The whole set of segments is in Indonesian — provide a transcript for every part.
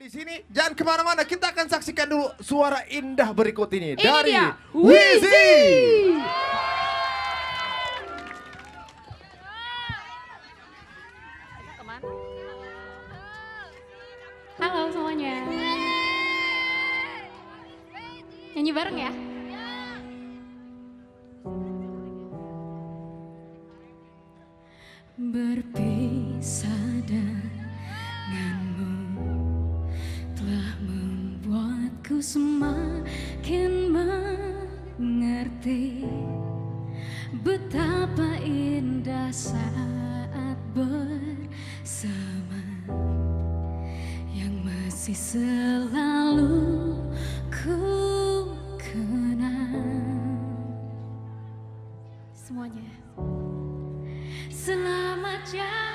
di sini. Jangan ke mana-mana, kita akan saksikan dulu suara indah berikut ini, Ini dari dia, Wizzy. Halo semuanya. Nyanyi bareng ya? Berpisah denganmu membuatku semakin mengerti betapa indah saat bersama yang masih selalu ku kenang. Semuanya. Selamat jalan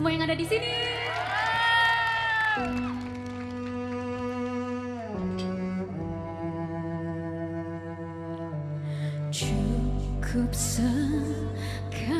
semua yang ada di sini. Cukup sekali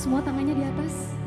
Semua tangannya di atas.